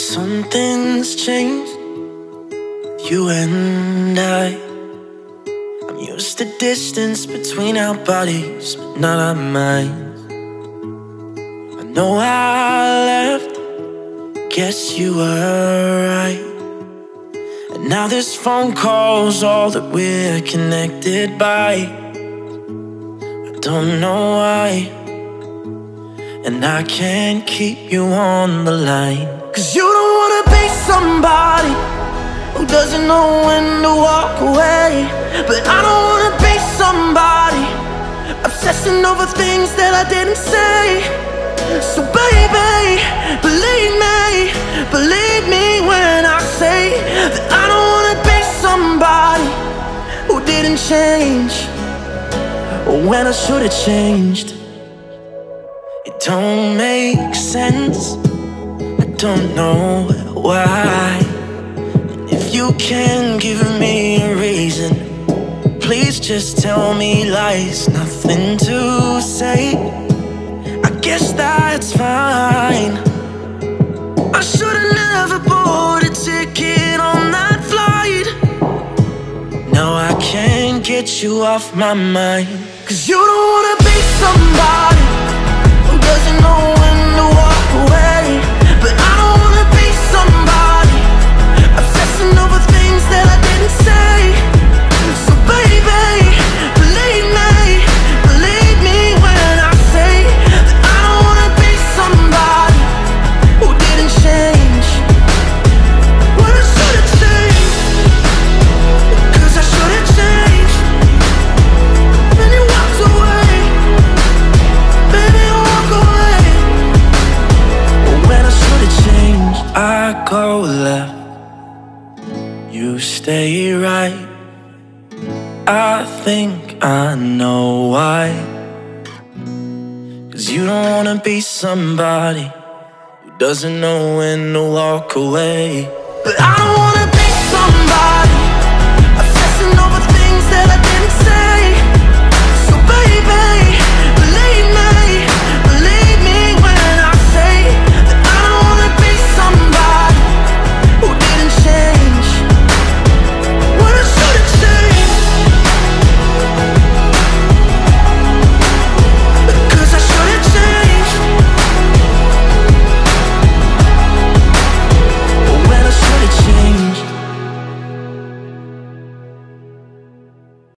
something's changed. You and I. I'm used to distance between our bodies, but not our minds. I know I left, guess you were right. And now this phone call's all that we're connected by. I don't know why. And I can't keep you on the line. Cause you don't wanna be somebody who doesn't know when to walk away. But I don't wanna be somebody obsessing over things that I didn't say. So, baby, believe me, believe me when I say that I don't wanna be somebody who didn't change when I should have changed. Don't make sense. I don't know why. If you can give me a reason, please just tell me lies. Nothing to say. I guess that's fine. I should've never bought a ticket on that flight. Now I can't get you off my mind. Cause you don't wanna be somebody go left, you stay right. I think I know why. Cause you don't wanna be somebody who doesn't know when to walk away. But I don't wanna